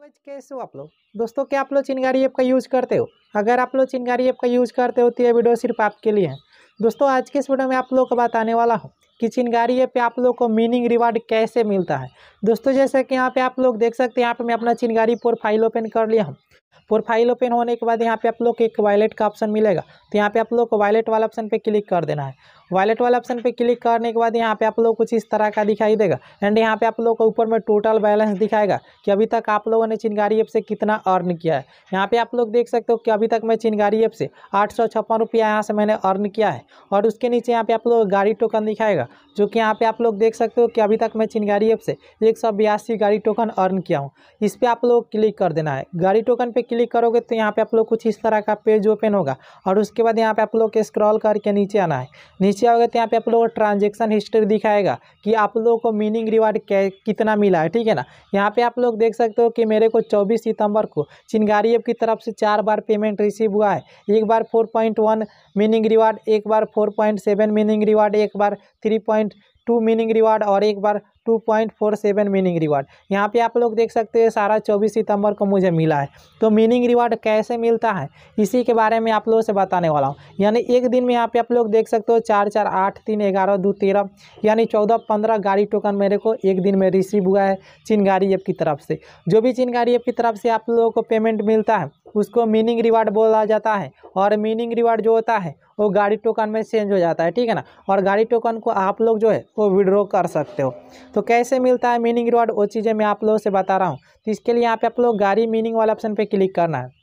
Guys कैसे हो आप लोग? दोस्तों, क्या आप लोग चिनगारी ऐप का यूज़ करते हो? अगर आप लोग चिनगारी ऐप का यूज़ करते हो तो ये वीडियो सिर्फ़ आपके लिए है। दोस्तों, आज के इस वीडियो में आप लोग को बताने वाला हूँ कि चिनगारी ऐप पे आप लोग को मीनिंग रिवार्ड कैसे मिलता है। दोस्तों, जैसे कि यहाँ पे आप लोग देख सकते हैं, यहाँ पे मैं अपना चिनगारी प्रोफ़ाइल ओपन कर लिया हूँ। प्रोफ़ाइल ओपन होने के बाद यहाँ पे आप लोग को एक वॉलेट का ऑप्शन मिलेगा। तो यहाँ पे आप लोग को वॉलेट वाला ऑप्शन पे क्लिक कर देना है। वॉलेट वाला ऑप्शन पे क्लिक करने के बाद यहाँ पे आप लोग कुछ इस तरह का दिखाई देगा। एंड यहाँ पे आप लोग को ऊपर में टोटल बैलेंस दिखाएगा कि अभी तक आप लोगों ने चिनगारी ऐप से कितना अर्न किया है। यहाँ पे आप लोग देख सकते हो कि अभी तक मैं चिनगारी ऐप से आठ सौ छप्पन रुपया यहाँ से मैंने अर्न किया है। और उसके नीचे यहाँ पे आप लोग गाड़ी टोकन दिखाएगा, जो कि यहाँ पे आप लोग देख सकते हो कि अभी तक मैं चिनगारी ऐप से एक सौ बयासी गाड़ी टोकन अर्न किया हूँ। इस पर आप लोग क्लिक कर देना है। गाड़ी टोकन पे क्लिक करोगे तो यहाँ पे आप लोग कुछ इस तरह का पेज ओपन होगा और उसके बाद यहाँ पे आप लोग स्क्रॉल करके नीचे आना है। नीचे आओगे तो यहाँ पे आप लोग ट्रांजेक्शन हिस्ट्री दिखाएगा कि आप लोगों को मीनिंग रिवार्ड कितना मिला है, ठीक है ना? यहाँ पे आप लोग देख सकते हो कि मेरे को चौबीस सितंबर को चिनगारी ऐप की तरफ़ से चार बार पेमेंट रिसीव हुआ है। एक बार four point one meaning reward, एक बार four point seven meaning reward, एक बार three point two meaning reward और एक बार two point four seven meaning reward यहाँ पे आप लोग देख सकते हैं, सारा चौबीस सितंबर को मुझे मिला है। तो मीनिंग रिवार्ड कैसे मिलता है? इसी के बारे में आप लोगों से बताने वाला हूँ। यानी एक दिन में यहाँ पे आप लोग देख सकते हो, चार चार आठ तीन ग्यारह दो तेरह, यानी चौदह पंद्रह गाड़ी टोकन मेरे को एक दिन में रिसीव हुआ है चिनगारी ऐप की तरफ़ से। जो भी चिनगारी ऐप की तरफ़ से आप लोगों को पेमेंट मिलता है, उसको मीनिंग रिवार्ड बोला जाता है। और मीनिंग रिवार्ड जो होता है, वो गाड़ी टोकन में चेंज हो जाता है, ठीक है ना? और गाड़ी टोकन को आप लोग जो है, वो विड्रॉ कर सकते हो। तो कैसे मिलता है मीनिंग रिवार्ड? वो चीज़ें मैं आप लोगों से बता रहा हूँ। तो इसके लिए यहाँ पे आप लोग गाड़ी मीनिंग वाला ऑप्शन पर क्लिक करना है।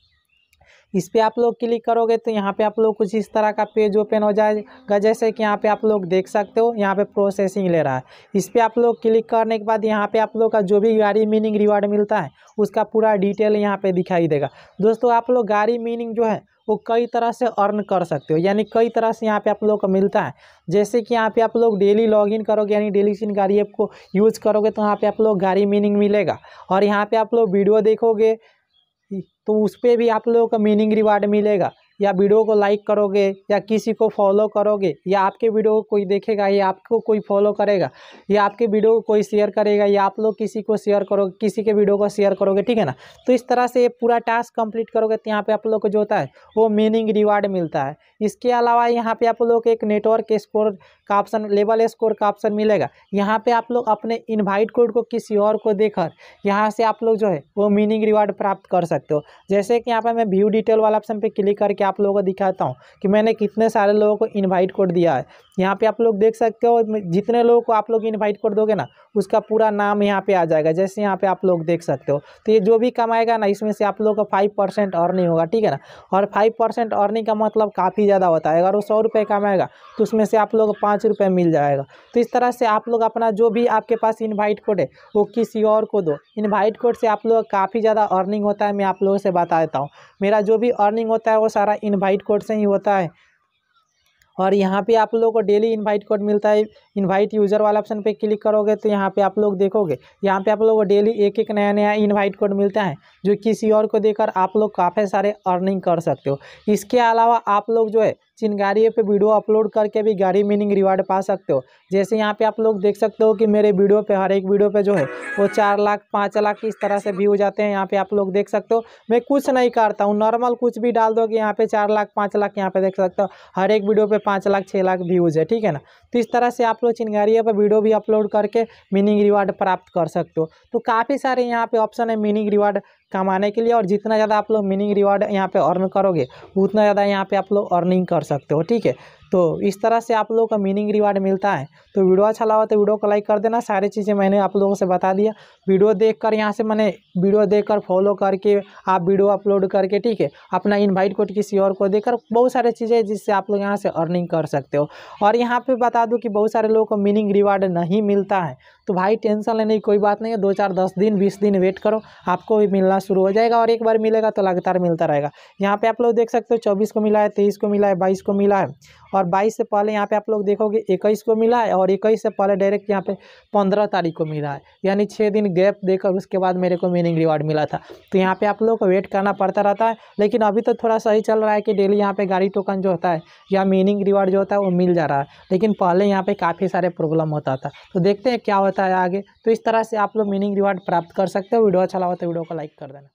इस पर आप लोग क्लिक करोगे तो यहाँ पे आप लोग कुछ इस तरह का पेज ओपन हो जाएगा जैसे कि यहाँ पे आप लोग देख सकते हो यहाँ पे प्रोसेसिंग ले रहा है इस पर आप लोग क्लिक करने के बाद यहाँ पे आप लोग का जो भी गाड़ी मीनिंग रिवार्ड मिलता है उसका पूरा डिटेल यहाँ पे दिखाई देगा दोस्तों आप लोग गाड़ी मीनिंग जो है वो कई तरह से अर्न कर सकते हो यानी कई तरह से यहाँ पे आप लोग को मिलता है जैसे कि यहाँ पे आप लोग डेली लॉगिन करोगे यानी डेली सिन गाड़ी ऐप को यूज़ करोगे तो यहाँ पे आप लोग गाड़ी मीनिंग मिलेगा और यहाँ पे आप लोग वीडियो देखोगे तो उस पर भी आप लोगों का मीनिंग रिवार्ड मिलेगा। या वीडियो को लाइक करोगे, या किसी को फॉलो करोगे, या आपके वीडियो को कोई देखेगा, या आपको कोई फॉलो करेगा, या आपके वीडियो को कोई शेयर करेगा, या आप लोग किसी को शेयर करोगे, किसी के वीडियो को शेयर करोगे, ठीक है ना? तो इस तरह से ये पूरा टास्क कंप्लीट करोगे तो यहाँ पे आप लोग को जो होता है, वो मीनिंग रिवार्ड मिलता है। इसके अलावा यहाँ पे आप लोग एक नेटवर्क स्कोर का ऑप्शन लेवल स्कोर का ऑप्शन मिलेगा। यहाँ पे आप लोग अपने इनवाइट कोड को किसी और को देकर, यहाँ से आप लोग जो है, वो मीनिंग रिवार्ड प्राप्त कर सकते हो। जैसे कि यहाँ पर मैं व्यू डिटेल वाला ऑप्शन पे क्लिक करके आप लोगों को दिखाता हूँ कि मैंने कितने सारे लोगों को इन्वाइट कोड दिया है। यहाँ पर आप लोग देख सकते हो जितने लोगों को आप लोग इन्वाइट कोड दोगे ना, उसका पूरा नाम यहाँ पे आ जाएगा। जैसे यहाँ पे आप लोग देख सकते हो तो ये जो भी कमाएगा ना, इसमें से आप लोग का फाइव परसेंट अर्निंग होगा, ठीक है ना? और फाइव परसेंट अर्निंग का मतलब काफ़ी ज़्यादा होता है। अगर वो सौ रुपये कमाएगा तो उसमें से आप लोग पाँच रुपये मिल जाएगा। तो इस तरह से आप लोग अपना जो भी आपके पास इन्वाइट कोड है, वो किसी और को दो। इन्वाइट कोड से आप लोग काफ़ी ज़्यादा अर्निंग होता है, मैं आप लोगों से बता देता हूँ। मेरा जो भी अर्निंग होता है, वो सारा इन्वाइट कोड से ही होता है। और यहाँ पे आप लोगों को डेली इनवाइट कोड मिलता है। इनवाइट यूज़र वाला ऑप्शन पे क्लिक करोगे तो यहाँ पे आप लोग देखोगे, यहाँ पे आप लोगों को डेली एक एक नया नया इनवाइट कोड मिलता है, जो किसी और को देकर आप लोग काफ़ी सारे अर्निंग कर सकते हो। इसके अलावा आप लोग जो है चिनगारी पे वीडियो अपलोड करके भी गाड़ी मीनिंग रिवार्ड पा सकते हो। जैसे यहाँ पे आप लोग देख सकते हो कि मेरे वीडियो पे, हर एक वीडियो पे जो है, वो चार लाख, पाँच लाख इस तरह से व्यू जाते हैं। यहाँ पे आप लोग देख सकते हो। मैं कुछ नहीं करता हूँ। नॉर्मल कुछ भी डाल दो कि यहाँ पे चार लाख, पाँच लाख यहाँ पे देख सकते हो। हर एक वीडियो पे पाँच लाख छः लाख व्यूज़ है, ठीक है ना? तो इस तरह से आप लोग चिनगारिया पर वीडियो भी अपलोड करके मीनिंग रिवार्ड प्राप्त कर सकते हो। तो काफ़ी सारे यहाँ पे ऑप्शन है मीनिंग रिवार्ड कमाने के लिए और जितना ज़्यादा आप लोग मीनिंग रिवार्ड यहाँ पे अर्न करोगे, उतना ज़्यादा यहाँ पे आप लोग अर्निंग कर सकते हो, ठीक है? तो इस तरह से आप लोगों का मीनिंग रिवार्ड मिलता है। तो वीडियो अच्छा लगा तो वीडियो को लाइक कर देना। सारी चीज़ें मैंने आप लोगों से बता दिया। वीडियो देख कर यहाँ से मैंने वीडियो देख कर फॉलो करके आप वीडियो अपलोड करके, ठीक है, अपना इन्वाइट कोड किसी और को देकर बहुत सारी चीज़ें जिससे आप लोग यहाँ से अर्निंग कर सकते हो। और यहाँ पर बता दूँ कि बहुत सारे लोगों को मीनिंग रिवार्ड नहीं मिलता है। तो भाई टेंशन लेने की कोई बात नहीं है। दो चार, दस दिन, बीस दिन वेट करो। आपको भी मिलना शुरू हो जाएगा और एक बार मिलेगा तो लगातार मिलता रहेगा। यहाँ पे आप लोग देख सकते हो, चौबीस को मिला है, तेईस को मिला है, बाईस को मिला है और बाईस से पहले यहाँ पे आप लोग देखोगे इक्कीस को मिला है और इक्कीस से पहले डायरेक्ट यहाँ पे पंद्रह तारीख को मिला है। यानी छः दिन गैप देकर उसके बाद मेरे को मीनिंग रिवार्ड मिला था। तो यहाँ पे आप लोग को वेट करना पड़ता रहता है, लेकिन अभी तो थोड़ा सही चल रहा है कि डेली यहाँ पे गाड़ी टोकन जो होता है या मीनिंग रिवार्ड जो होता है वो मिल जा रहा है। लेकिन पहले यहाँ पर काफ़ी सारे प्रॉब्लम होता था। तो देखते हैं क्या होता है आगे। तो इस तरह से आप लोग मीनिंग रिवार्ड प्राप्त कर सकते हो। वीडियो अच्छा लगा तो वीडियो को लाइक कर देना।